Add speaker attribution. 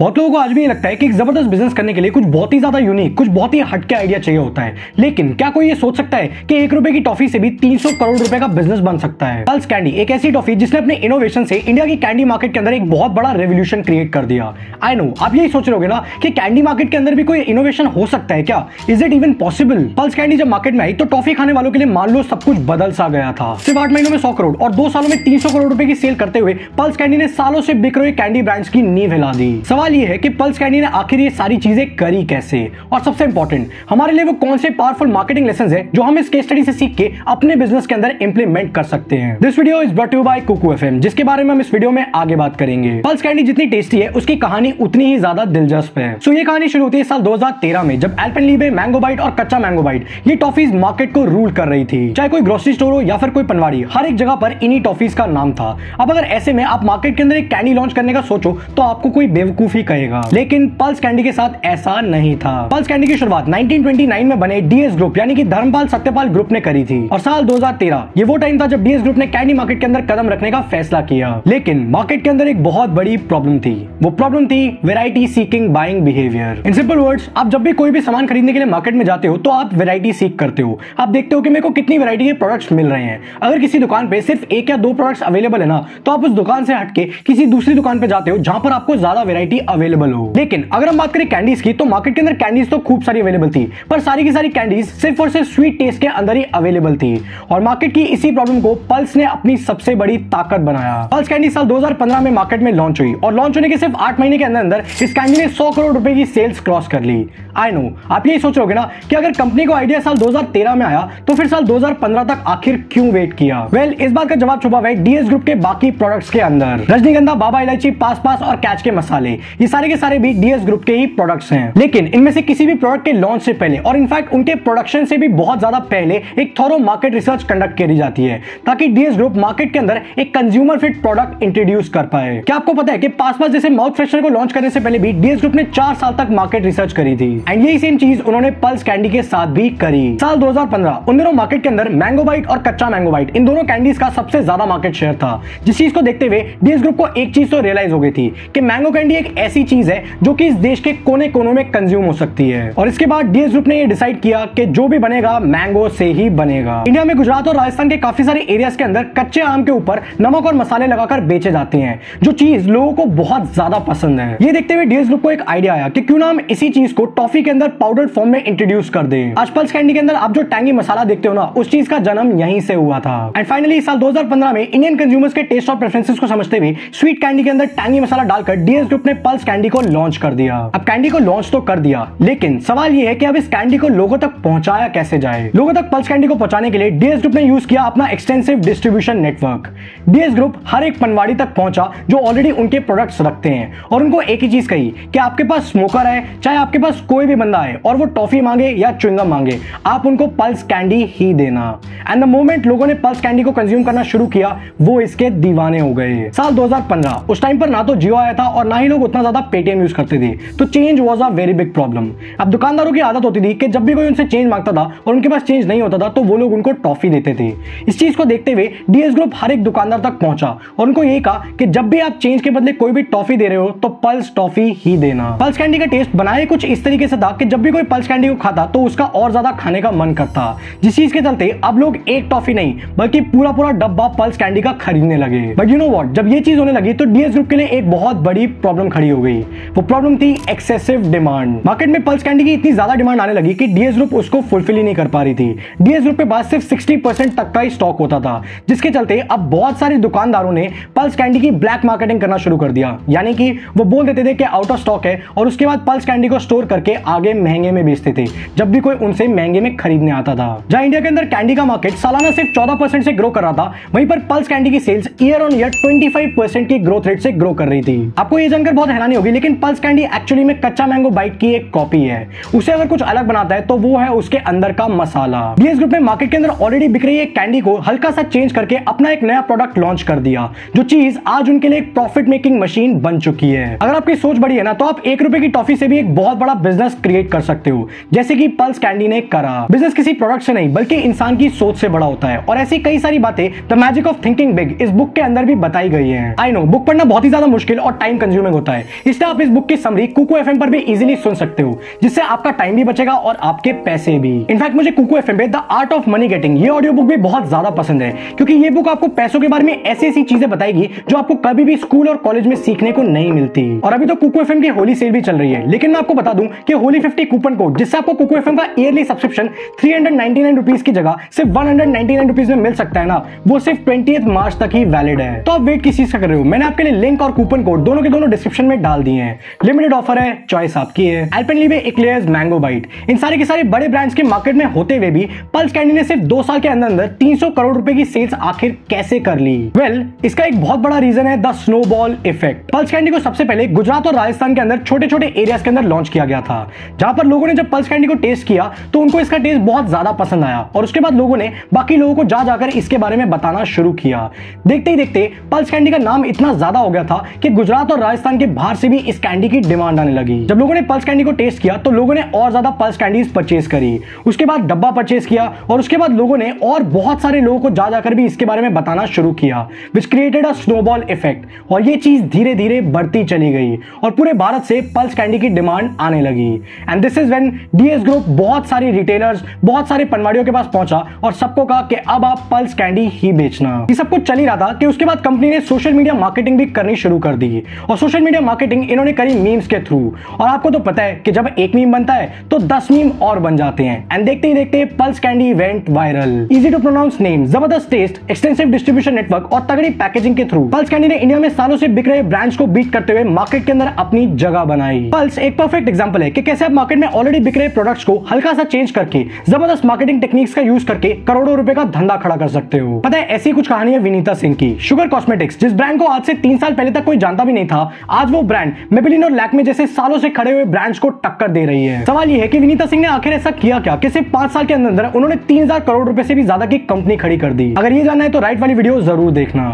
Speaker 1: बहुत लोगों को आज भी ये लगता है कि एक ज़बरदस्त बिज़नेस करने के लिए कुछ बहुत ही ज़्यादा यूनिक कुछ बहुत ही हटके आइडिया चाहिए होता है। लेकिन क्या कोई ये सोच सकता है कि एक रुपए की टॉफी से भी 300 करोड़ रुपए का बिज़नेस बन सकता है? पल्स कैंडी एक ऐसी टॉफी जिसने अपने इनोवेशन से इंडिया की कैंडी मार्केट के अंदर एक बहुत बड़ा रेवोल्यूशन क्रिएट कर दिया। आई नो आप यही सोच रहे ना कि कैंडी मार्केट के अंदर भी कोई इनोवेशन हो सकता है क्या? Is it even possible Pulse candy जब मार्केट में आई तो टॉफी खाने वालों के लिए मान लो सब कुछ बदल सा गया था। सिर्फ़ आठ महीनों में सौ करोड़ और दो सालों में तीन सौ करोड़ रुपए की सेल करते हुए पल्स कैंडी ने सालों से बिक रहे कैंडी ब्रांड्स की नींव हिला दी। सवाल यह है कि पल्स कैंडी ने आखिर ये सारी चीज़ें करी कैसे? और सबसे इंपॉर्टेंट हमारे लिए वो कौन से पावरफुल मार्केटिंग लेसन है जो हम इस केस स्टडी से सीख के अपने बिज़नेस के अंदर इंप्लीमेंट कर सकते हैं? This video is brought you by Kuku FM जिसके बारे में हम इस वीडियो में आगे बात करेंगे। पल्स कैंडी जितनी टेस्टी है, उसकी कहानी उतनी ही ज़्यादा दिलचस्प है। सो ये कहानी शुरू होती है साल 2013 में, जब एल्पन लीबे मैंगो बाइट और कच्चा मैंगो बाइट ये टॉफीज मार्केट को रूल कर रही थी। चाहे कोई ग्रोसरी स्टोर हो या फिर कोई पनवाड़ी, हर एक जगह पर इन्हीं टॉफीज का नाम था। अब अगर ऐसे में आप मार्केट के अंदर एक कैंडी लॉन्च करने का सोचो तो आपको कोई बेवकूफ़ी कहेगा। लेकिन पल्स कैंडी के साथ ऐसा नहीं था। पल्स कैंडी की शुरुआत 1929 में बने डीएस ग्रुप यानी कि धर्मपाल सत्यपाल ग्रुप ने करी थी। और साल 2013 ये वो टाइम था जब डीएस ग्रुप ने कैंडी मार्केट के अंदर कदम रखने का फैसला किया। लेकिन मार्केट के अंदर एक बहुत बड़ी प्रॉब्लम थी। वो प्रॉब्लम थी variety seeking buying behaviour in simple words आप जब भी कोई भी सामान खरीदने के लिए मार्केट में जाते हो तो आप वेराइटी सीख करते हो। आप देखते हो कि मेरे को कितनी वेराइटी के प्रोडक्ट्स मिल रहे हैं। अगर किसी दुकान पे सिर्फ़ एक या दो प्रोडक्ट्स अवेलेबल है ना तो आप उस दुकान से हटके किसी दूसरी दुकान पे जाते हो, जहाँ पर आपको ज़्यादा वेराइटी अवेलेबल हो। लेकिन अगर हम बात करें कैंडीज की तो मार्केट के अंदर कैंडीज तो खूब सारी अवेलेबल थी पर सारी की सारी कैंडीज सिर्फ़ और सिर्फ़ स्वीट टेस्ट के अंदर ही अवेलेबल थी। और मार्केट की इसी प्रॉब्लम को पल्स ने अपनी सबसे बड़ी ताकत बनाया। पल्स कैंडी साल 2015 में मार्केट में लॉन्च हुई और लॉन्च होने के सिर्फ़ आठ महीने के अंदर अंदर इस कैंडी ने सौ करोड़ रुपए की सेल्स क्रॉस कर ली। आई नो आप यही सोच रहे ना कि अगर कंपनी को आइडिया साल 2013 में आया तो फिर साल 2015 तक आखिर क्यों वेट किया? वेल well, इस बात का जवाब छुपा हुआ है डीएस ग्रुप के बाकी प्रोडक्ट्स के अंदर। रजनीगंधा बाबा इलायची पास पास और कैच के मसाले। ये सारे के सारे भी डीएस ग्रुप के ही प्रोडक्ट्स हैं। लेकिन इनमें से किसी भी प्रोडक्ट के लॉन्च से पहले, और इनफैक्ट उनके प्रोडक्शन से भी बहुत ज़्यादा पहले एक थोरो मार्केट रिसर्च कंडक्ट करी जाती है, ताकि डीएस ग्रुप मार्केट के अंदर एक कंज्यूमर फिट प्रोडक्ट इंट्रोड्यूस कर पाए। क्या आपको पता है कि पास जैसे माउथ फ्रेशनर को लॉन्च करने से पहले भी डीएस ग्रुप ने चार साल तक मार्केट रिसर्च करी थी। एंड यही सेम चीज़ उन्होंने पल्स कैंडी के साथ भी करी। साल 2015 उन दिनों मार्केट के अंदर मैंगो बाइट और कच्चा मैंगो बाइट इन दोनों कैंडीज का सबसे ज़्यादा मार्केट शेयर था। जिस चीज़ को देखते हुए डीएस ग्रुप को एक चीज़ तो रियलाइज़ हो गई थी कि मैंगो कैंडी एक ऐसी चीज़ है जो कि इस देश के कोने कोनों में कंज्यूम हो सकती है। और इसके बाद डीएस ग्रुप ने ये डिसाइड किया कि जो भी बनेगा मैंगो से ही बनेगा। इंडिया में गुजरात और राजस्थान के काफ़ी सारे एरियाज़ के अंदर कच्चे आम के ऊपर नमक और मसाले लगाकर बेचे जाते हैं, जो चीज़ लोगों को बहुत ज़्यादा पसंद है। ये देखते हुए डीएस ग्रुप को एक आइडिया आया कि क्यों ना हम इसी चीज़ को टॉफी के अंदर पाउडर फॉर्म में इंट्रोड्यूस कर दे। आज पल्स कैंडी के अंदर आप जो टैंगी मसाला देखते हो ना, उस चीज़ का जन्म यहीं से हुआ था। एंड फाइनली साल 2015 में इंडियन कंज्यूमर्स के टेस्ट और प्रेफरेंसेस को समझते हुए स्वीट कैंडी के अंदर टैंगी मसाला डालकर डीएस ग्रुप ने पल्स कैंडी को लॉन्च कर दिया। अब कैंडी को लॉन्च तो कर दिया, लेकिन सवाल यह है कि अब इस कैंडी को लोगों तक पहुँचाया कैसे जाए? लोगों तक पल्स कैंडी को पहुँचाने के लिए डीएस ग्रुप ने यूज़ किया अपना extensive distribution network DS group हर एक पनवाड़ी तक पहुँचा जो ऑलरेडी उनके प्रोडक्ट्स रखते हैं। और उनको एक ही चीज़ कही, कि आपके पास स्मोकर है, चाहे आपके पास कोई भी बंदा है और वो टॉफी मांगे या चुंगम मांगे, आप उनको पल्स कैंडी ही देना। एंड द मोमेंट लोगों ने पल्स कैंडी को कंज्यूम करना शुरू किया, वो इसके दीवाने हो गए। साल 2015 उस टाइम पर ना तो जियो आया था और ना ही लोग उतना ज़्यादा पेटीएम यूज़ करते थे तो change was a very big problem अब दुकानदारों की आदत होती थी कि जब भी कोई उनसे चेंज माँगता था और उनके पास चेंज नहीं होता था तो वो लोग उनको टॉफी देते थे। इस चीज़ को देखते हुए डीएस ग्रुप हर एक दुकानदार तक पहुँचा और उनको यही कहा कि जब भी आप चेंज के बदले कोई भी टॉफी दे रहे हो तो पल्स टॉफी ही देना। पल्स कैंडी का टेस्ट बनाए कुछ इस तरीके से था कि जब भी कोई पल्स कैंडी को खाता तो उसका और ज़्यादा खाने का मन करता। जिस चीज़ के चलते अब लोग एक टॉफी नहीं, बल्कि पूरा पूरा डब्बा पल्स कैंडी का खरीदने लगे। बट यू नो वॉट जब ये चीज़ होने लगी तो डीएस ग्रुप के लिए एक बहुत बड़ी प्रॉब्लम खड़ी हो गई वो प्रॉब्लम थी एक्सेसिव डिमांड मार्केट में पल्स कैंडी की इतनी ज़्यादा डिमांड आने लगी कि डीएस ग्रुप उसको फुलफिल ही नहीं कर पा रही थी। डीएस ग्रुप के पास सिर्फ़ सिक्सटी तक का ही स्टॉक होता था, जिसके चलते अब बहुत सारे दुकानदारों ने पल्स कैंडी की ब्लैक मार्केटिंग करना शुरू कर दिया। यानी कि वो बोल देते थे कि आउट ऑफ़ स्टॉक है, और उसके बाद पल्स कैंडी को स्टोर करके आगे महँगे में बेचते थे, जब भी कोई उनसे महँगे में खरीदने आता था। जहाँ इंडिया के अंदर कैंडी का मार्केट सालाना सिर्फ़ चौदह परसेंट से ग्रो कर रहा था, वहीं पर पल्स कैंडी की sales year on year twenty five percent की ग्रोथ रेट से ग्रो कर रही थी। आपको ये जानकर बहुत हैरानी होगी, लेकिन पल्स कैंडी एक्चुअली में कच्चा मैंगो बाइट की एक कॉपी है। उसे अगर कुछ अलग बनाता है तो वो है उसके अंदर का मसाला। डीएस ग्रुप ने मार्केट के अंदर ऑलरेडी बिक रही एक कैंडी को हल्का सा चेंज करके अपना एक नया प्रोडक्ट लॉन्च कर दिया, जो चीज़ आज उनके लिए एक प्रॉफिट मेकिंग मशीन बन चुकी है। अगर आपकी सोच बड़ी है ना तो आप एक रुपए की टॉफी से भी एक बहुत बड़ा बिज़नेस क्रिएट कर सकते हो, जैसे कि पल्स कैंडी ने करा। बिज़नेस किसी प्रोडक्ट से नहीं, बल्कि इंसान की सोच से बड़ा होता है। और ऐसी कई सारी बातें the magic of thinking big इस बुक के अंदर भी बताई गई है। आई नो बुक पढ़ना बहुत ही ज़्यादा मुश्किल और टाइम कंज्यूमिंग होता है। इसलिए आप इस बुक की समरी कुकू एफ़ पर भी इजिली सुन सकते हो, जिससे आपका टाइम भी बचेगा और आपके पैसे भी। इनफैक्ट मुझे कुकू एफ़ पे the art of money getting ये ऑडियो बुक भी बहुत ज़्यादा पसंद है, क्योंकि ये बुक आपको पैसों के बारे में ऐसी ऐसी चीज़ें बताएगी जो आपको कभी भी स्कूल और कॉलेज में सीखने को नहीं मिलती। और अभी तो कुकू एफ़ की होली सेल भी चल रही है, लेकिन मैं आपको बता दूँ कि होली फिफ्टी कूपन कोड जिससे आपको कुकू एफ़ का yearly subscription three hundred rupees की जगह सिर्फ़ वन हंड्रेड रुपीज़ में मिल सकता है ना, वो सिर्फ़ ट्वेंटी मार्च तक ही वैलिड है। तो आप वेट किस चीज़ का कर रहे हो? मैंने आपके लिए लिंक और कूपन कोड दोनों के दोनों डिस्क्रिप्शन में डाल दिए हैं। लिमिटेड ऑफ़र है चॉइस आपकी है। एल्पेनलीबे एक्लेयर्स मैंगो बाइट इन सारे के सारे बड़े ब्रांड्स के मार्केट में होते हुए भी पल्स कैंडी ने सिर्फ़ दो साल के अंदर अंदर 300 करोड़ रुपए की सेल्स आखिर कैसे कर ली? वेल well, इसका एक बहुत बड़ा रीजन है the snowball effect Pulse candy को सबसे पहले गुजरात और राजस्थान के अंदर छोटे छोटे एरियाज़ के अंदर लॉन्च किया गया था। जहाँ पर लोगों ने जब पल्स कैंडी को टेस्ट किया तो उनको इसका टेस्ट बहुत ज़्यादा पसंद आया। और उसके बाद लोगों ने बाकी लोगों को जा जाकर इसके बारे में बताना शुरू किया। देखते ही देखते पल्स कैंडी का नाम इतना ज़्यादा हो गया था कि गुजरात और राजस्थान के बाहर से भी इस कैंडी की डिमांड आने लगी। जब लोगों ने पल्स कैंडी को टेस्ट किया तो लोगों ने और ज़्यादा पल्स कैंडीज परचेज करी। उसके बाद डब्बा परचेज किया और उसके बाद लोगों ने और बहुत सारे लोगों को जा जाकर भी इसके बारे में बताना शुरू किया which created a snowball effect और ये चीज़ धीरे धीरे बढ़ती चली गई और पूरे भारत से पल्स कैंडी की डिमांड आने लगी। And this is when DS group बहुत सारी रिटेलर्स बहुत सारे पनवाड़ियों के पास पहुँचा और सबको कहा कि अब आप पल्स कैंडी ही बेचना। ये सब कुछ चल ही रहा था कि उसके बाद कंपनी ने सोशल मीडिया मार्केटिंग भी करनी शुरू कर दी। और सोशल मीडिया मार्केटिंग इन्होंने करी मीम्स के थ्रू और आपको तो पता है कि जब एक मीम बनता है तो दस मीम और बन जाते हैं। एंड देखते ही देखते Pulse candy event viral easy to pronounce name ज़बरदस्त टेस्ट एक्सटेंसिव डिस्ट्रीब्यूशन नेटवर्क और तगड़ी पैकेजिंग के थ्रू पल्स कैंडी ने इंडिया में सालों से बिक रहे ब्रांड्स को बीट करते हुए मार्केट के अंदर अपनी जगह बनाई। पल्स एक परफेक्ट एग्जांपल है कि कैसे आप मार्केट में ऑलरेडी बिक रहे प्रोडक्ट्स को हल्का सा चेंज करके, ज़बरदस्त मार्केटिंग टेक्निक्स का यूज़ करके करोड़ों रुपए का धंधा खड़ा कर सकते हो। पता है, ऐसी कुछ कहानी है विनीता सिंह की शुगर कॉस्मेटिक्स जिस ब्रांड को आज से तीन साल पहले तक कोई जानता भी नहीं था, आज वो ब्रांड मेबिलिन और लैकमे जैसे सालों से खड़े हुए ब्रांड्स को टक्कर दे रही है। सवाल यह है कि विनीता सिंह ने आखिर ऐसा किया क्या? कि सिर्फ़ पाँच साल के अंदर उन्होंने तीन हज़ार करोड़ रुपए से भी ज़्यादा की कंपनी खड़ी कर दी। अगर ये जानना है तो राइट वाली वीडियो ज़रूर देखना।